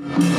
you